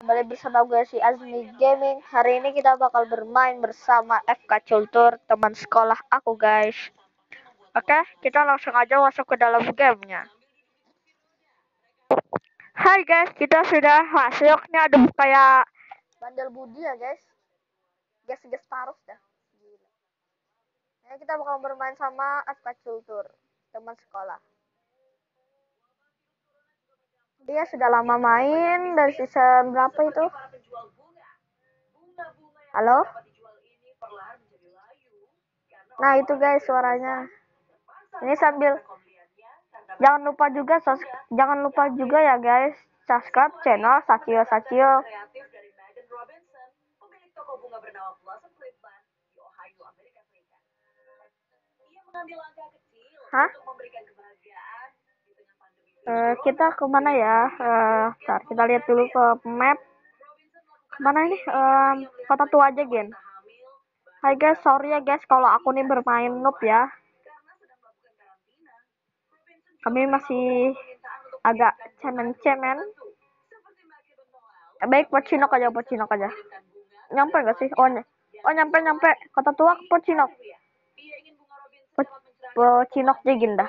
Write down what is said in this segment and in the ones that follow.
Kembali bersama gue si Azmi Gaming. Hari ini kita bakal bermain bersama FK Culture, teman sekolah aku guys. Oke, kita langsung aja masuk ke dalam gamenya. Hai guys, kita sudah masuk. Ini ada kayak bandel budi ya guys. Gas-gas taruh dah. Kita bakal bermain sama FK Culture, teman sekolah. Dia sudah lama main dari season berapa itu? Halo? Nah itu guys suaranya. Ini sambil jangan lupa juga sus jangan lupa juga ya guys subscribe channel Sacio Sacio. Hah? Uh, kita ke mana ya? Uh, bentar, kita lihat dulu ke map. Mana ini? Um, kota tua aja, Gen. Hai guys, sorry ya guys kalau aku nih bermain noob ya. Kami masih agak cemen-cemen. Eh, baik, Pocinok aja, Pocinok aja. Nyampe gak sih? Oh, ny oh nyampe, nyampe. Kota tua, Pocinok. Po Pocinok jegin dah.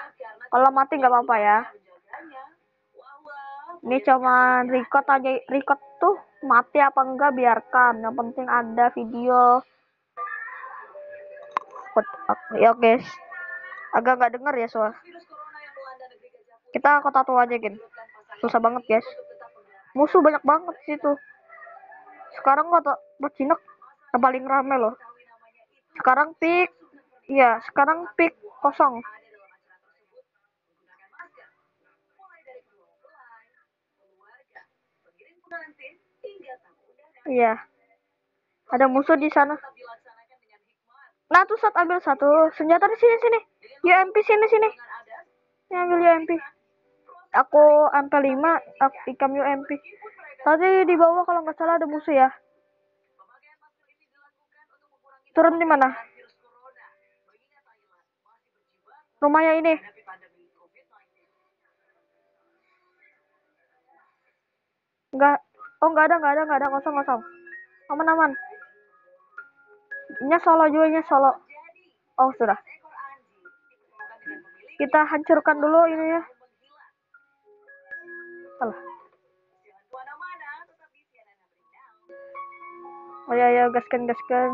Kalau mati nggak apa-apa ya ini cuma record aja record tuh mati apa enggak biarkan. Yang penting ada video. Ya guys. Agak nggak denger ya soal kita kota tua aja gin. Susah banget guys. Musuh banyak banget situ. Sekarang kota Cina yang paling rame loh. Sekarang pick iya sekarang pick kosong Iya. Ada musuh di sana. Nah, tuh saat ambil satu senjata di sini sini. UMP sini sini. Ini ambil UMP. Aku MP5, aku ikam UMP. Tadi di bawah kalau nggak salah ada musuh ya. Turun di mana? Rumahnya ini. Enggak Oh nggak ada nggak ada nggak ada kosong kosong. Aman aman. Nya solo juga nya solo. Oh sudah. Kita hancurkan dulu ini ya. Salah. Oh ya ya gaskan gaskan.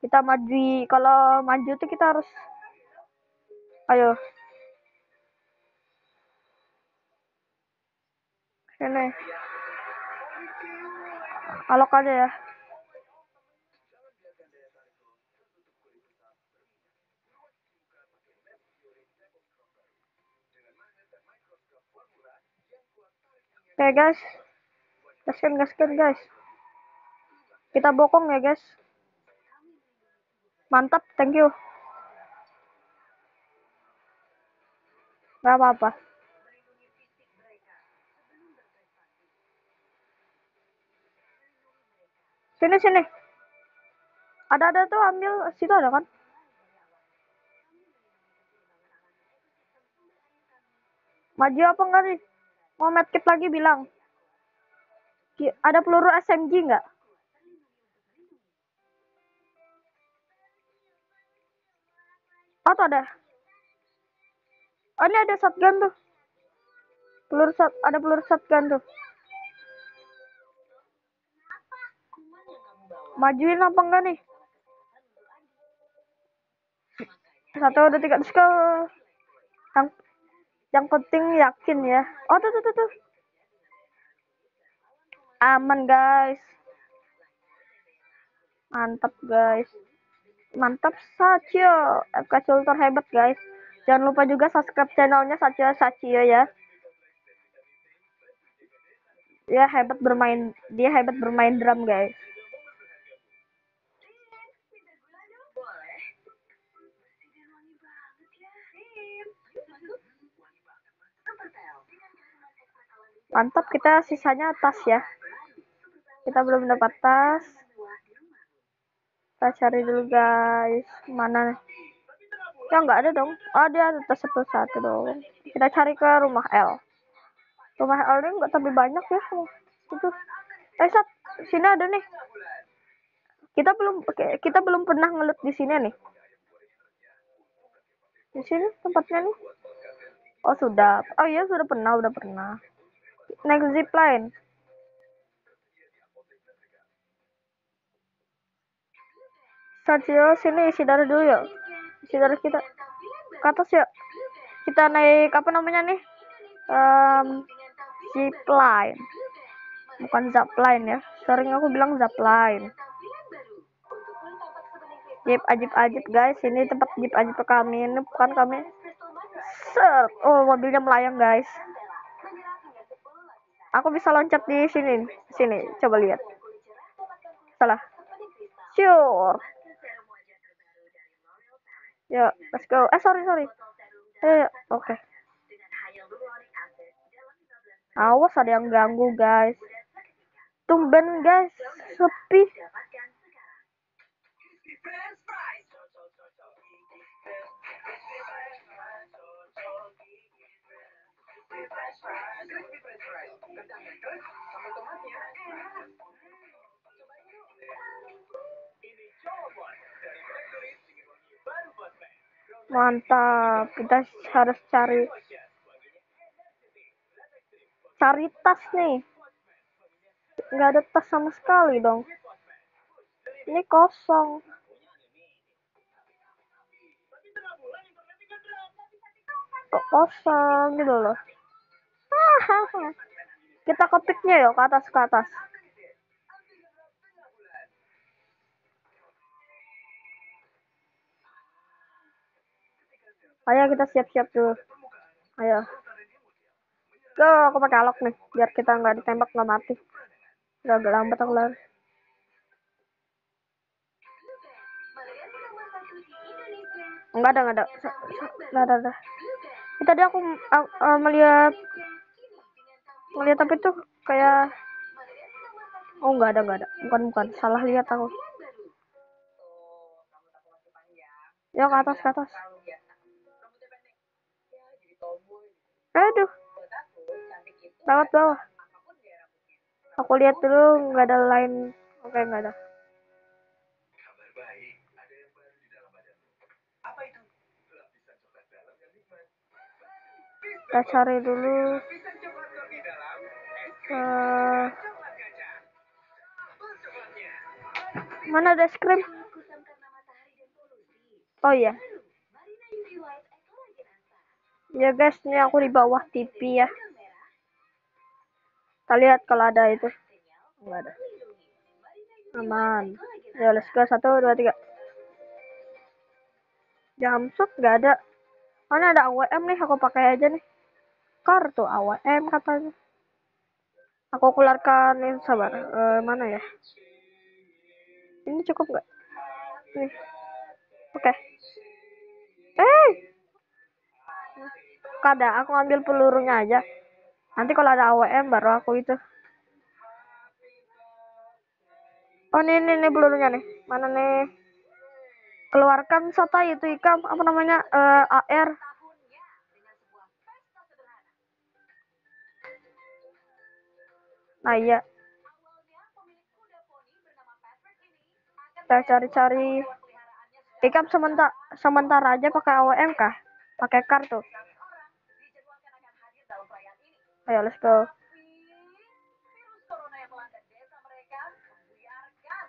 Kita maju. Kalau maju tuh kita harus. Ayo. Sini alok aja ya Oke okay, guys, gaskan gaskan guys. Kita bokong ya guys. Mantap, thank you. Gak apa-apa. Sini sini. Ada ada tuh ambil situ ada kan? Maju apa enggak nih? Mau medkit lagi bilang. Ada peluru SMG enggak? Oh tuh ada. Oh ini ada shotgun tuh. Peluru shot, ada peluru shotgun tuh. Majuin apa enggak nih? Satu dua tiga go. Yang yang penting yakin ya. Oh tuh tuh tuh, tuh. aman guys. Mantap guys. Mantap Sacio FK Sultan hebat guys. Jangan lupa juga subscribe channelnya Sacio Sacio ya. Dia hebat bermain dia hebat bermain drum guys mantap kita sisanya tas ya kita belum dapat tas kita cari dulu guys mana ya nggak ada dong oh dia ada tas satu satu dong kita cari ke rumah L rumah L ini nggak terlalu banyak ya itu Eh, Sat, sini ada nih. Kita belum kita belum pernah ngelut di sini nih. Di sini tempatnya nih. Oh, sudah. Oh iya, sudah pernah, udah pernah. Naik zipline. Satrio, sini isi darah dulu ya. Isi darah kita. Ke atas ya. Kita naik apa namanya nih? Um, zipline bukan zapline ya sering aku bilang zapline jeep ajib ajib guys ini tempat jeep ajib kami ini bukan kami ser oh mobilnya melayang guys aku bisa loncat di sini sini. Coba lihat. Salah. Sure. Ya let's go. Eh sorry sorry. Eh oke. Okay. awas ada yang ganggu guys. Tumben guys. Sepi mantap. Kita harus cari cari tas nih. Nggak ada tas sama sekali dong. Ini kosong. Kok kosong gitu loh kita kepiknya ya ke atas ke atas ayo kita siap-siap dulu ayo Go, aku pakai alok nih biar kita nggak ditembak nggak mati Udah agak lambat aku lari. Enggak ada, enggak ada. Enggak ada, ada. Tadi aku uh, uh, melihat melihat tapi tuh kayak Oh, enggak ada, enggak ada. Bukan, bukan. Salah lihat aku. Ya ke atas, ke atas. Aduh. Lewat bawah aku lihat dulu nggak ada lain oke nggak ada kita cari dulu uh, mana ada krim? Oh iya. Ya guys ini aku di bawah TV ya. Kita lihat kalau ada itu. Enggak ada. Aman. Ya let's go. Satu dua tiga. Jamsut nggak ada. Mana ada AWM nih? Aku pakai aja nih. Kartu AWM katanya aku keluarkan ini sabar uh, mana ya ini cukup nggak nih oke okay. eh kada aku ambil pelurunya aja Nanti kalau ada AWM baru aku itu. Oh ini ini, ini pelurunya nih. Mana nih? Keluarkan sata itu ikan apa namanya? Uh, eh, AR. Nah iya. Kita cari-cari ikan sementara sementara aja pakai AWM kah? Pakai kartu. Ayo, let's go.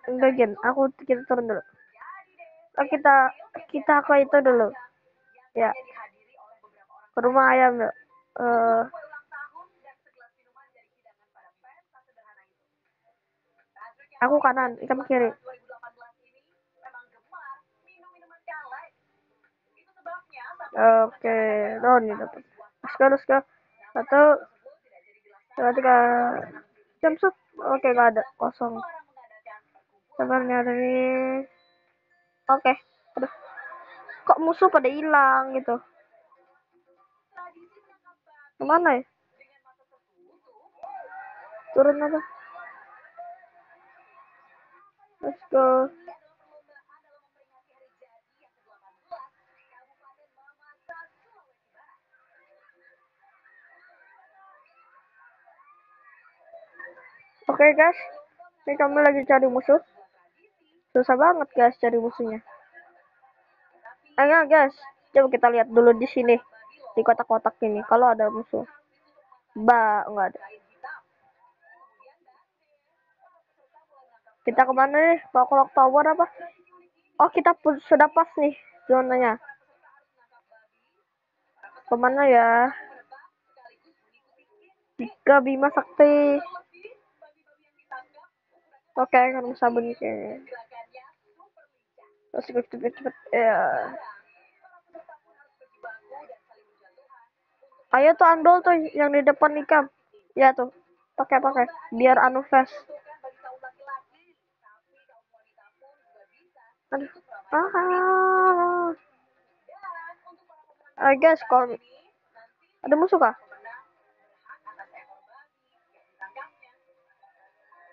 Bagian, aku kita turun dulu. Oh, kita kita ke itu dulu. Ya. Ke rumah ayam ya. Uh, aku kanan, ikan kiri. Oke, okay. ini dapat. Go, let's go. Satu, dua tiga. Jam sub oke gak ada. Kosong. Sebenarnya dari oke aduh. Kok musuh pada hilang gitu? Ke mana ya? Turun aja let's go Oke okay, guys, Ini kami lagi cari musuh. Susah banget guys cari musuhnya. Ayo guys, coba kita lihat dulu di sini di kotak-kotak ini kalau ada musuh. Ba, enggak ada. Kita ke mana nih? Pak Clock Tower apa? Oh, kita sudah pas nih zonanya. Ke mana ya? Tiga Bima Sakti. Oke, okay, kan sabun kayak. Terus cepet cepet cepet. Ya. Ayo tuh ambil tuh yang di depan ikan. Ya tuh. Pakai pakai biar anu fast. Aduh. Ah. Uh, guys, kalau ada musuh kah?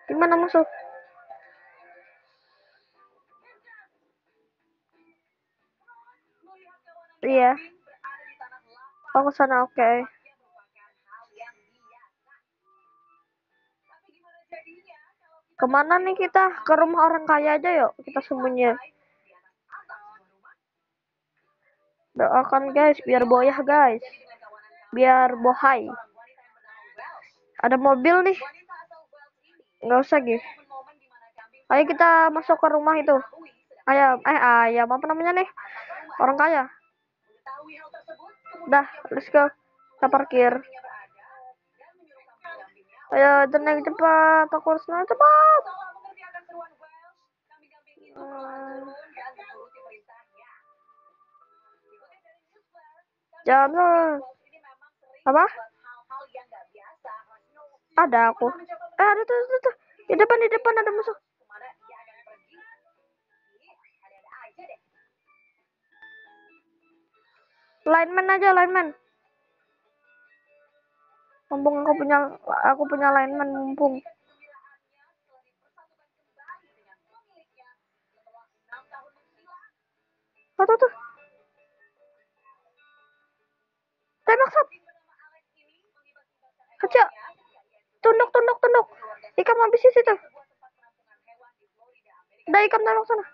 Gimana musuh? Iya. Oh, ke sana oke. Okay. Ke mana nih kita? Ke rumah orang kaya aja yuk. Kita sembunyi. Doakan guys, biar boyah guys. Biar bohai. Ada mobil nih. Nggak usah gitu. Ayo kita masuk ke rumah itu. Ayam, eh ayam apa namanya nih? Orang kaya. Dah, let's go. Kita parkir. Ayo, tenang cepat. Aku harus naik cepat. Hmm. Jangan. Apa? Ada aku. Eh, ada tuh, tuh, tuh. Di depan, di depan ada musuh. Lineman aja, lineman. Mumpung aku punya aku punya lineman mumpung. Oh, tuh. Tembak, sat. Kecil. Tunduk, tunduk, tunduk. Ikan habis di situ. Udah ikan tembak sana.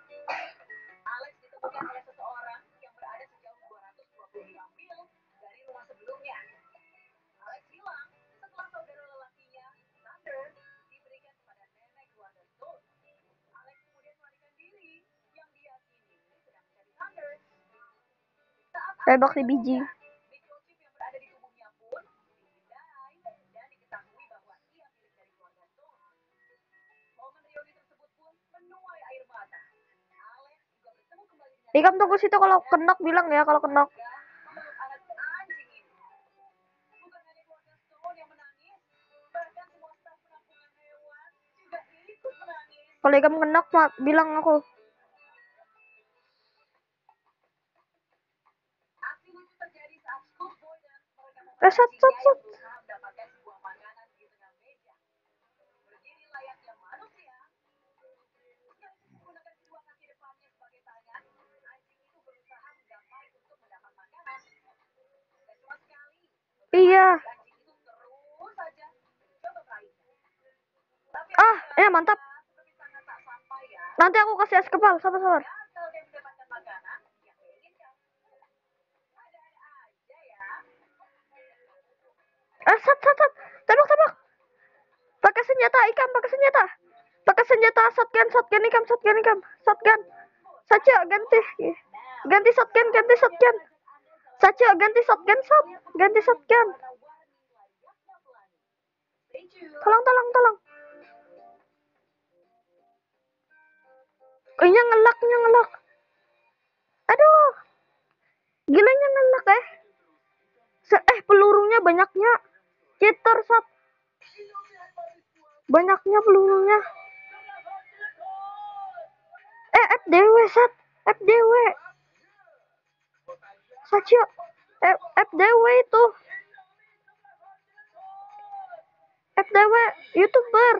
Tembak si biji Ikam tunggu situ kalau kenok bilang ya kalau kenok. Kalau ikam kenok bilang aku. Eh, sat, sat, sat. Iya. Ah, ya mantap. Nanti aku kasih es kepal, sabar Eh, sat, sat, sat. Tembak, tembak. Pakai senjata ikan, pakai senjata. Pakai senjata shotgun, shotgun ikan, shotgun ikan, shotgun. Saja ganti. Ganti shotgun, ganti shotgun. Saja ganti shotgun, shot. Ganti shotgun. Tolong, tolong, tolong. Oh, ngelaknya ngelak. Aduh. Gilanya ngelak eh. eh pelurunya banyaknya cheater sat banyaknya pelurunya. Eh FDW sat. FDW saja F FDW itu. FDW youtuber.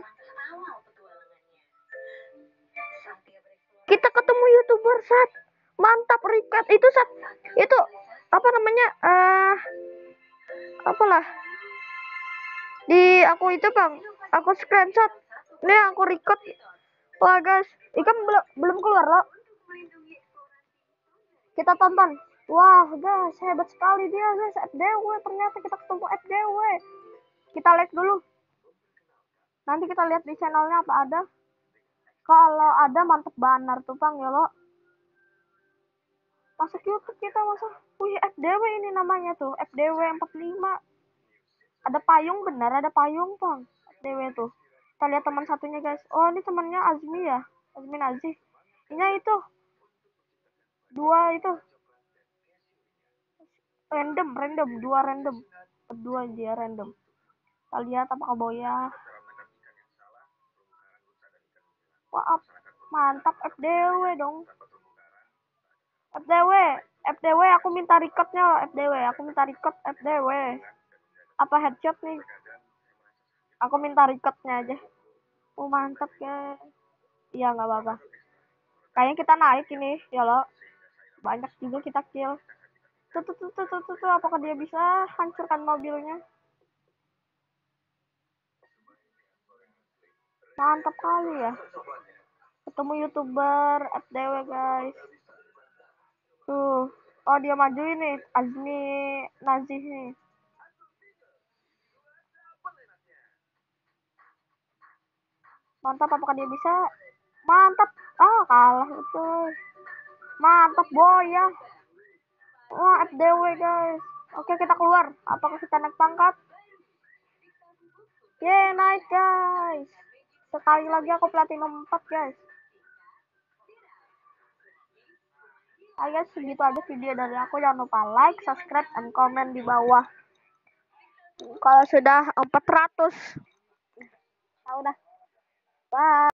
Kita ketemu youtuber sat. Mantap record itu sat. Itu apa namanya eh uh, apalah di aku itu bang aku screenshot Nih aku record. Wah guys, ikan belum belum keluar loh. Kita tonton. Wah guys, hebat sekali dia guys. FDW ternyata kita ketemu FDW. Kita like dulu. Nanti kita lihat di channelnya apa ada. Kalau ada mantep banar tuh bang ya lo. Masuk YouTube kita masuk. Wih FDW ini namanya tuh. FDW 45. Ada payung benar, ada payung bang. FDW tuh. Kita lihat teman satunya guys. Oh ini temannya Azmi ya. Azmi Nazi. Ini itu. Dua itu. Random, random. Dua random. Dua dia random. Kita lihat apakah boya. Wah, mantap FDW dong. FDW, FDW aku minta recordnya FDW, aku minta record FDW. Apa headshot nih? Aku minta recordnya aja. Oh mantap ya. Iya nggak apa-apa. Kayaknya kita naik ini ya lo. Banyak juga kita kill. Tuh tuh tuh tuh tuh tuh, tuh. apakah dia bisa hancurkan mobilnya? Mantap kali ya. Ketemu youtuber FDW guys. Tuh. Oh dia maju ini. Azmi Nazih nih. Mantap apakah dia bisa? Mantap. Ah kalah betul. Mantap boy ya. Wah FDW guys. Oke kita keluar. Apakah kita naik pangkat? Yeay naik guys. Sekali lagi aku platinum 4 guys. Ayo guys, segitu aja video dari aku. Jangan lupa like, subscribe, dan komen di bawah. Kalau sudah 400. Nah, udah. 拜。